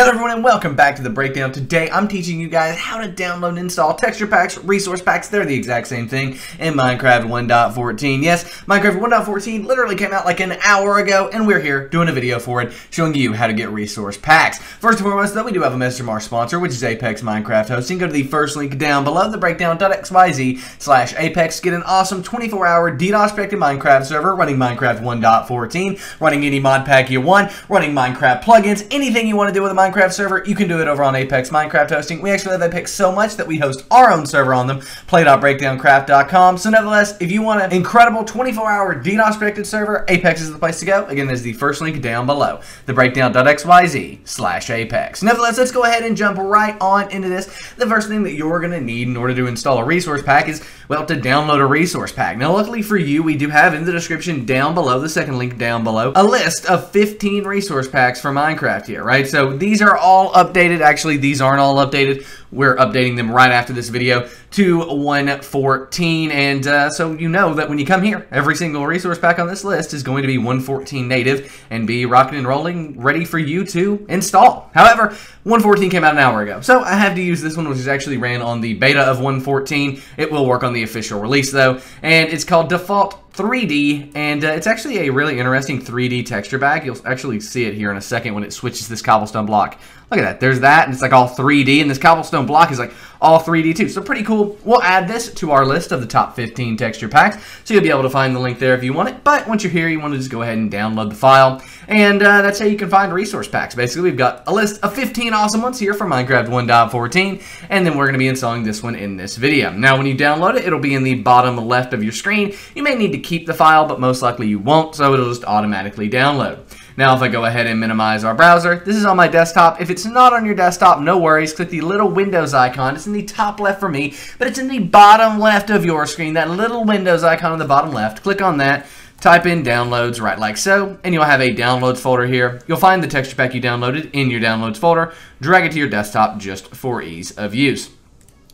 Hello everyone and welcome back to the breakdown. Today I'm teaching you guys how to download and install texture packs, resource packs, they're the exact same thing in Minecraft 1.14. Yes, Minecraft 1.14 literally came out like an hour ago and we're here doing a video for it showing you how to get resource packs. First and foremost though, we do have a message from our sponsor which is Apex Minecraft Hosting. Go to the first link down below, the breakdown.xyz slash Apex. Get an awesome 24 hour DDoS protected Minecraft server running Minecraft 1.14, running any mod pack you want, running Minecraft plugins, anything you want to do with a Minecraft server, you can do it over on Apex Minecraft Hosting. We actually love Apex so much that we host our own server on them, play.breakdowncraft.com. So nevertheless, if you want an incredible 24-hour DDoS protected server, Apex is the place to go. Again, there's the first link down below, the breakdown.xyz slash Apex. Nevertheless, let's go ahead and jump right on into this. The first thing that you're going to need in order to install a resource pack is, well, to download a resource pack. Now, luckily for you, we do have in the description down below, the second link down below, a list of 15 resource packs for Minecraft here, right? So these these are all updated. Actually, these aren't all updated. We're updating them right after this video to 114. And uh, so you know that when you come here, every single resource pack on this list is going to be 114 native and be rocking and rolling, ready for you to install. However, 114 came out an hour ago. So I have to use this one, which is actually ran on the beta of 114. It will work on the official release, though. And it's called Default 3D, and uh, it's actually a really interesting 3D texture pack. You'll actually see it here in a second when it switches this cobblestone block. Look at that. There's that, and it's like all 3D, and this cobblestone block is like all 3D too. So pretty cool. We'll add this to our list of the top 15 texture packs, so you'll be able to find the link there if you want it. But once you're here, you want to just go ahead and download the file, and uh, that's how you can find resource packs. Basically, we've got a list of 15 awesome ones here for Minecraft 1.14, and then we're going to be installing this one in this video. Now, when you download it, it'll be in the bottom left of your screen. You may need to keep the file, but most likely you won't, so it'll just automatically download. Now if I go ahead and minimize our browser, this is on my desktop. If it's not on your desktop, no worries. Click the little Windows icon. It's in the top left for me, but it's in the bottom left of your screen. That little Windows icon on the bottom left. Click on that. Type in downloads right like so, and you'll have a downloads folder here. You'll find the texture pack you downloaded in your downloads folder. Drag it to your desktop just for ease of use.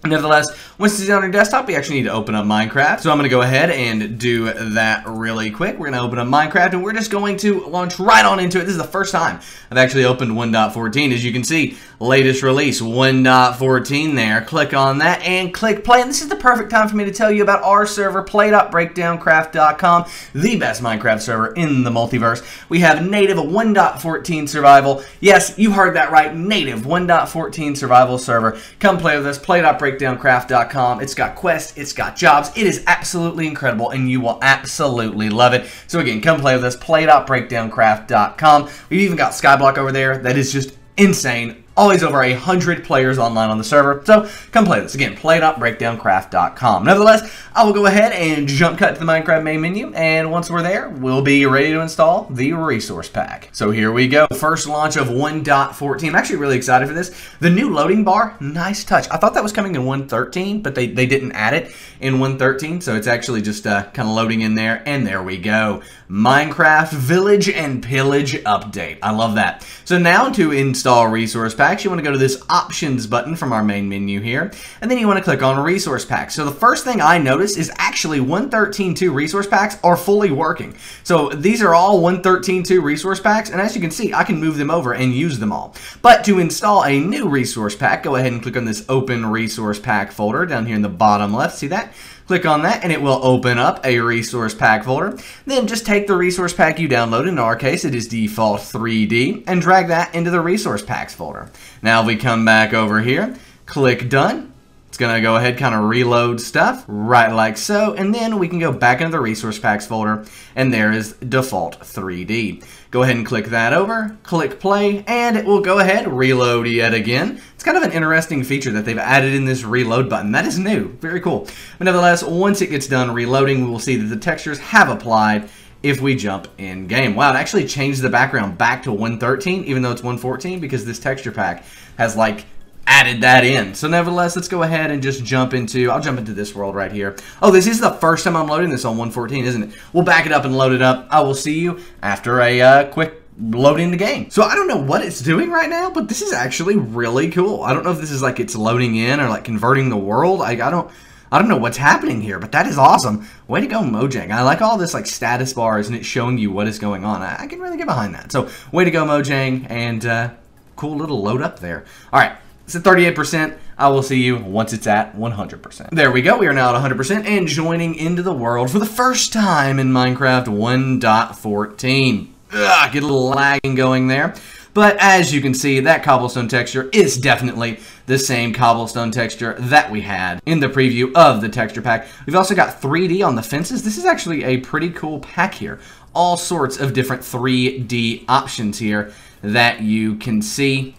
Nevertheless, once it's on your desktop, we actually need to open up Minecraft. So I'm going to go ahead and do that really quick. We're going to open up Minecraft, and we're just going to launch right on into it. This is the first time I've actually opened 1.14. As you can see, latest release 1.14 there. Click on that and click play. And this is the perfect time for me to tell you about our server, play.breakdowncraft.com, the best Minecraft server in the multiverse. We have native 1.14 survival. Yes, you heard that right. Native 1.14 survival server. Come play with us, play.breakdowncraft.com breakdowncraft.com. It's got quests, it's got jobs. It is absolutely incredible, and you will absolutely love it. So again, come play with us, play.breakdowncraft.com. We've even got Skyblock over there that is just insane Always over a hundred players online on the server, so come play this. Again, play.breakdowncraft.com. Nevertheless, I will go ahead and jump cut to the Minecraft main menu, and once we're there, we'll be ready to install the resource pack. So here we go. First launch of 1.14. I'm actually really excited for this. The new loading bar, nice touch. I thought that was coming in 1.13, but they, they didn't add it in 1.13, so it's actually just uh, kind of loading in there, and there we go. Minecraft Village and Pillage Update. I love that. So now to install resource pack, packs, you want to go to this options button from our main menu here, and then you want to click on resource packs. So the first thing I notice is actually 113.2 resource packs are fully working. So these are all 113.2 resource packs, and as you can see, I can move them over and use them all. But to install a new resource pack, go ahead and click on this open resource pack folder down here in the bottom left. See that? Click on that and it will open up a resource pack folder. Then just take the resource pack you downloaded, in our case it is default 3D, and drag that into the resource packs folder. Now if we come back over here, click done, it's to go ahead kind of reload stuff right like so and then we can go back into the resource packs folder and there is default 3D. Go ahead and click that over, click play, and it will go ahead, reload yet again. It's kind of an interesting feature that they've added in this reload button. That is new, very cool. But nevertheless, once it gets done reloading, we will see that the textures have applied if we jump in game. Wow, it actually changed the background back to 113, even though it's 114, because this texture pack has like added that in. So nevertheless, let's go ahead and just jump into, I'll jump into this world right here. Oh, this is the first time I'm loading this on 114, isn't it? We'll back it up and load it up. I will see you after a uh, quick loading the game. So I don't know what it's doing right now, but this is actually really cool. I don't know if this is like it's loading in or like converting the world. I, I don't... I don't know what's happening here, but that is awesome. Way to go, Mojang. I like all this like status bars and it's showing you what is going on. I, I can really get behind that. So, way to go, Mojang, and uh, cool little load up there. All right, it's at 38%. I will see you once it's at 100%. There we go. We are now at 100% and joining into the world for the first time in Minecraft 1.14. Ugh, get a little lagging going there. But as you can see, that cobblestone texture is definitely the same cobblestone texture that we had in the preview of the texture pack. We've also got 3D on the fences. This is actually a pretty cool pack here. All sorts of different 3D options here that you can see.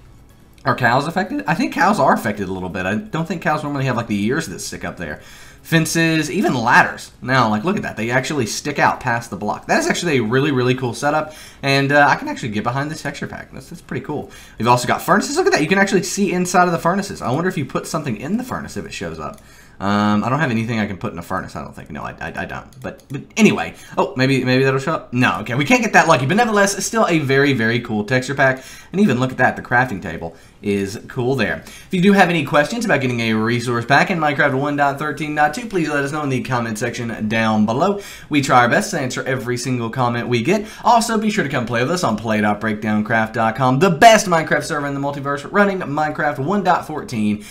Are cows affected? I think cows are affected a little bit. I don't think cows normally have like the ears that stick up there fences, even ladders. Now, like, look at that. They actually stick out past the block. That is actually a really, really cool setup, and uh, I can actually get behind this texture pack. That's, that's pretty cool. We've also got furnaces. Look at that. You can actually see inside of the furnaces. I wonder if you put something in the furnace if it shows up. Um, I don't have anything I can put in a furnace. I don't think. No, I, I, I, don't. But but anyway. Oh, maybe maybe that'll show up. No, okay. We can't get that lucky. But nevertheless, it's still a very very cool texture pack. And even look at that. The crafting table is cool there. If you do have any questions about getting a resource pack in Minecraft 1.13.2, please let us know in the comment section down below. We try our best to answer every single comment we get. Also, be sure to come play with us on play.breakdowncraft.com, the best Minecraft server in the multiverse, running Minecraft 1.14.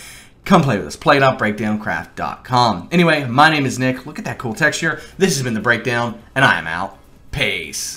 Come play with us. Play.breakdowncraft.com. Anyway, my name is Nick. Look at that cool texture. This has been The Breakdown, and I am out. Peace.